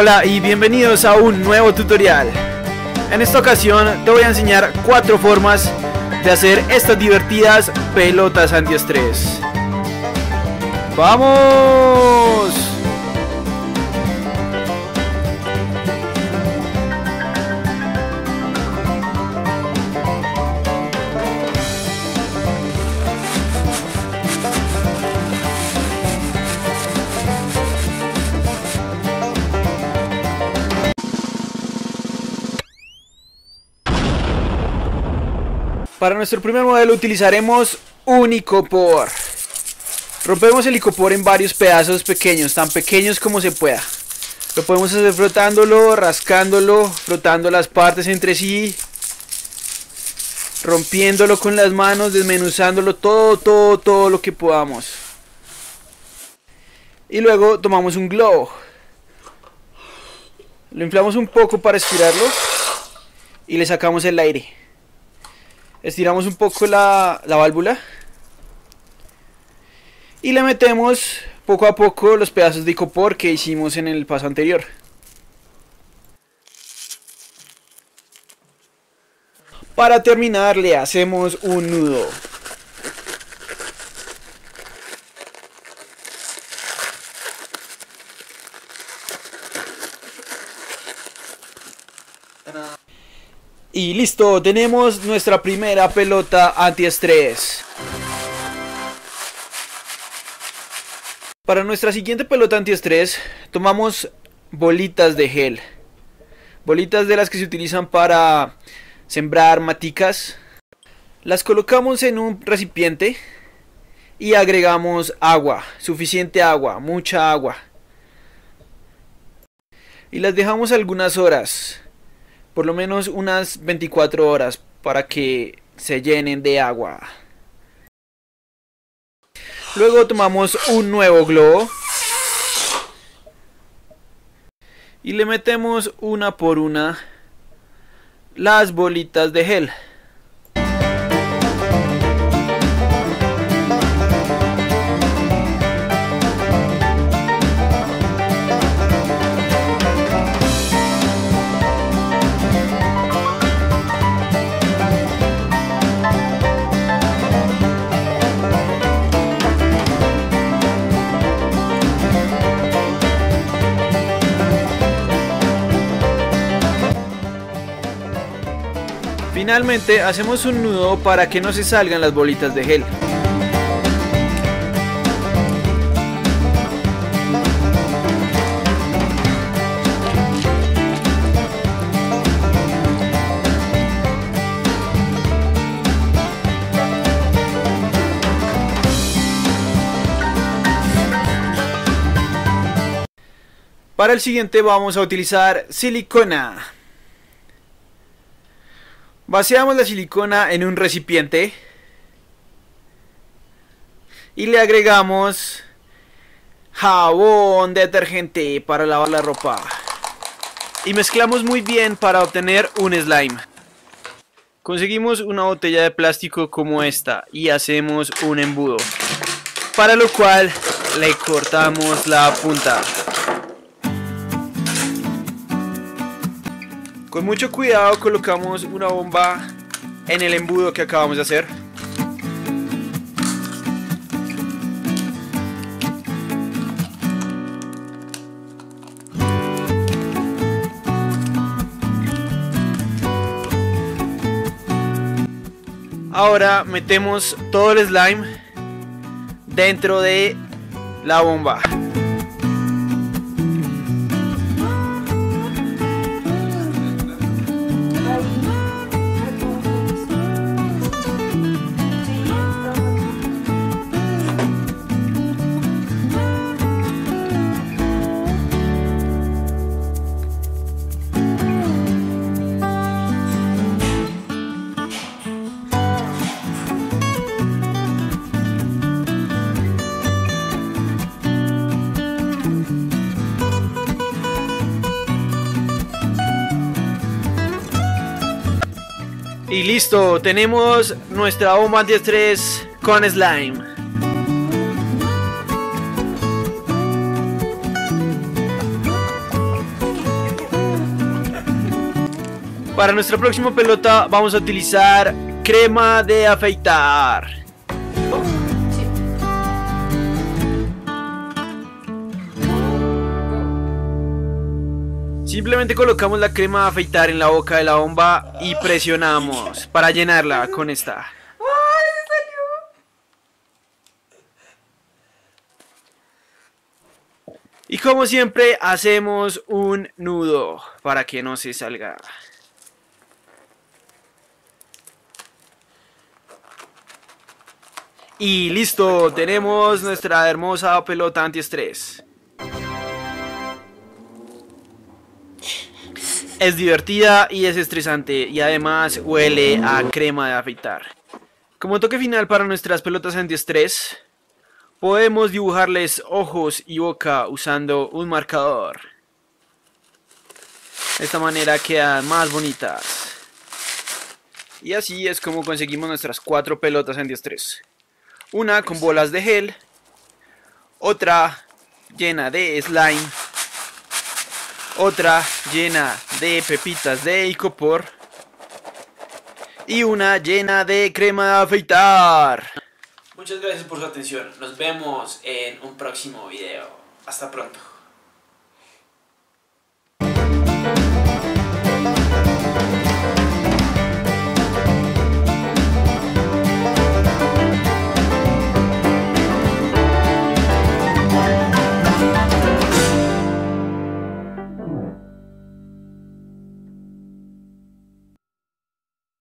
Hola y bienvenidos a un nuevo tutorial. En esta ocasión te voy a enseñar cuatro formas de hacer estas divertidas pelotas antiestrés. ¡Vamos! Para nuestro primer modelo utilizaremos un icopor. Rompemos el icopor en varios pedazos pequeños, tan pequeños como se pueda. Lo podemos hacer frotándolo, rascándolo, frotando las partes entre sí, rompiéndolo con las manos, desmenuzándolo todo, todo, todo lo que podamos. Y luego tomamos un globo. Lo inflamos un poco para estirarlo y le sacamos el aire estiramos un poco la, válvula y le metemos poco a poco los pedazos de icopor que hicimos en el paso anterior. Para terminar le hacemos un nudo. Y listo, tenemos nuestra primera pelota antiestrés. Para nuestra siguiente pelota antiestrés, tomamos bolitas de gel. Bolitas de las que se utilizan para sembrar maticas. Las colocamos en un recipiente y agregamos agua, suficiente agua, mucha agua. Y las dejamos algunas horas por lo menos unas 24 horas para que se llenen de agua. Luego tomamos un nuevo globo y le metemos una por una las bolitas de gel. Finalmente hacemos un nudo para que no se salgan las bolitas de gel. Para el siguiente vamos a utilizar silicona. Vaciamos la silicona en un recipiente y le agregamos jabón detergente para lavar la ropa y mezclamos muy bien para obtener un slime. Conseguimos una botella de plástico como esta y hacemos un embudo, para lo cual le cortamos la punta. Con mucho cuidado colocamos una bomba en el embudo que acabamos de hacer. Ahora metemos todo el slime dentro de la bomba. Y listo, tenemos nuestra bomba antiestrés con slime. Para nuestra próxima pelota vamos a utilizar crema de afeitar. Simplemente colocamos la crema de afeitar en la boca de la bomba y presionamos para llenarla con esta. Y como siempre hacemos un nudo para que no se salga. Y listo, tenemos nuestra hermosa pelota antiestrés. Es divertida y es estresante y además huele a crema de afeitar. Como toque final para nuestras pelotas antiestrés, podemos dibujarles ojos y boca usando un marcador. De esta manera quedan más bonitas. Y así es como conseguimos nuestras cuatro pelotas antiestrés. Una con bolas de gel. Otra llena de slime. Otra llena de pepitas de icopor. Y una llena de crema de afeitar. Muchas gracias por su atención. Nos vemos en un próximo video. Hasta pronto.